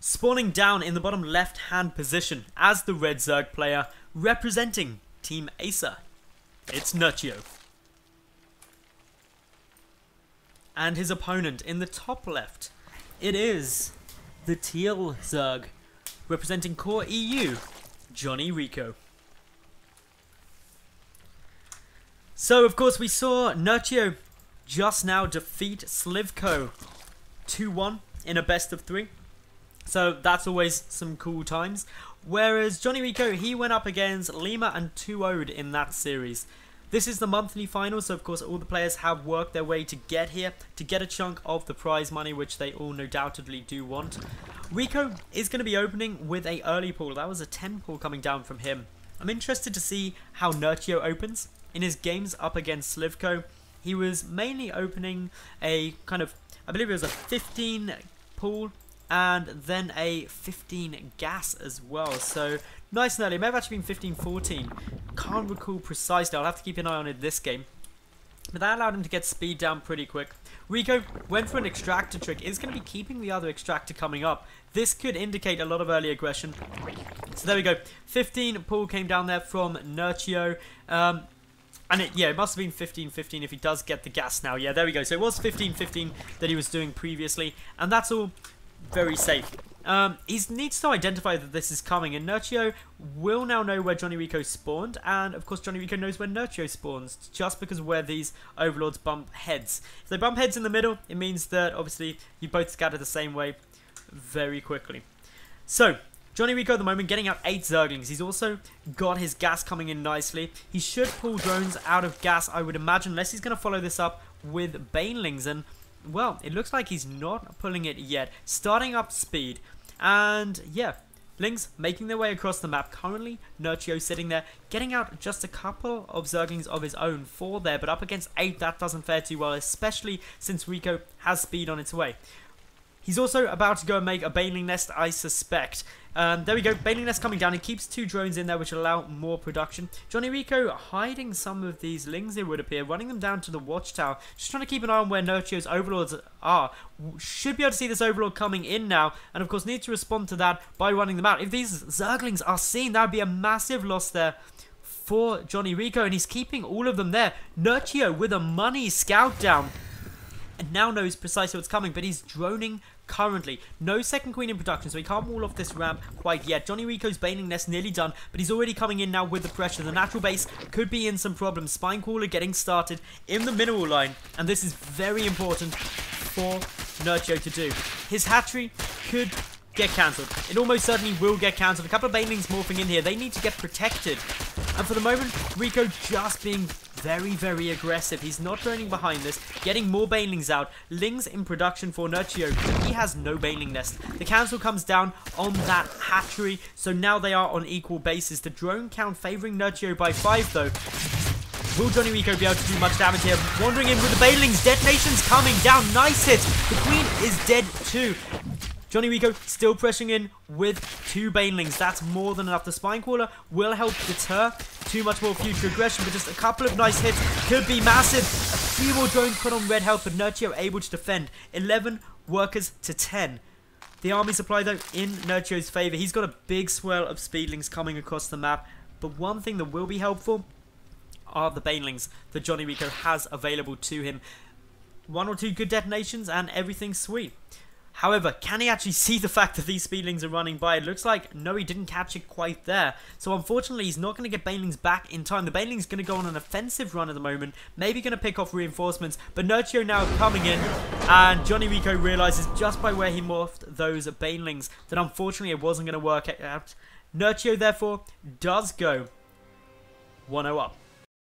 spawning down in the bottom left hand position as the red Zerg player representing Team Acer. It's Nerchio. And his opponent in the top left, it is the teal Zerg representing Core EU, JonnyREcco. So, of course, we saw Nerchio just now defeat Slivko 2-1 in a best of three. So that's always some cool times. Whereas JonnyREcco, he went up against Lima and 2 0 in that series. This is the monthly final, so of course all the players have worked their way to get here, to get a chunk of the prize money, which they all no doubtedly do want. Rico is going to be opening with a early pull. That was a 10 pull coming down from him. I'm interested to see how Nerchio opens. In his games up against Slivko, he was mainly opening a kind of, I believe it was a 15 pull and then a 15 gas as well. So nice and early. It may have actually been 15-14. Can't recall precisely. I'll have to keep an eye on it this game. But that allowed him to get speed down pretty quick. Rico went for an extractor trick. Is going to be keeping the other extractor coming up. This could indicate a lot of early aggression. So there we go. 15 pull came down there from Nerchio. Um, and it, yeah, it must have been 15-15 if he does get the gas now. Yeah, there we go. So it was 15-15 that he was doing previously. And that's all very safe. Um, he needs to identify that this is coming, and Nerchio will now know where JonnyREcco spawned, and of course JonnyREcco knows where Nerchio spawns, just because where these overlords bump heads. If they bump heads in the middle, it means that obviously you both scatter the same way very quickly. So, JonnyREcco at the moment getting out 8 Zerglings. He's also got his gas coming in nicely. He should pull drones out of gas, I would imagine, unless he's going to follow this up with Banelings, and well, it looks like he's not pulling it yet. Starting up speed. And yeah, Lings making their way across the map. Currently, Nerchio sitting there, getting out just a couple of Zerglings of his own. Four there, but up against eight, that doesn't fare too well, especially since Rico has speed on its way. He's also about to go and make a Baneling Nest, I suspect. Um, there we go, Baneling Nest coming down. He keeps two drones in there, which allow more production. JonnyREcco hiding some of these lings, it would appear, running them down to the watchtower. Just trying to keep an eye on where Nerchio's overlords are. Should be able to see this overlord coming in now, and of course need to respond to that by running them out. If these Zerglings are seen, that would be a massive loss there for JonnyREcco, and he's keeping all of them there. Nerchio with a money scout down and now knows precisely what's coming, but he's droning currently. No second queen in production, so he can't wall off this ramp quite yet. JonnyREcco's Baneling Nest nearly done, but he's already coming in now with the pressure. The natural base could be in some problems. Spine getting started in the mineral line, and this is very important for Nerchio to do. His hatchery could get cancelled. It almost certainly will get cancelled. A couple of Banelings morphing in here. They need to get protected. And for the moment, Rico just being very, very aggressive. He's not turning behind this, getting more Banelings out. Lings in production for Nerchio. He has no Baneling nest. The cancel comes down on that hatchery, so now they are on equal bases. The drone count favoring Nerchio by 5 though. Will JonnyREcco be able to do much damage here? Wandering in with the Banelings. Detonation's coming down. Nice hit. The Queen is dead too. JonnyREcco still pressing in with two Banelings. That's more than enough. The Spine Crawler will help deter too much more future aggression, but just a couple of nice hits could be massive. A few more drones put on red health, but Nerchio able to defend. 11 workers to 10. The army supply, though, in Nerchio's favour. He's got a big swell of speedlings coming across the map, but one thing that will be helpful are the Banelings that JonnyREcco has available to him. One or two good detonations and everything's sweet. However, can he actually see the fact that these Speedlings are running by? It looks like, no, he didn't catch it quite there. So unfortunately, he's not going to get Banelings back in time. The Baneling's going to go on an offensive run at the moment. Maybe going to pick off reinforcements. But Nerchio now coming in. And JonnyREcco realizes just by where he morphed those Banelings that unfortunately it wasn't going to work out. Nerchio, therefore, does go 1-0 up.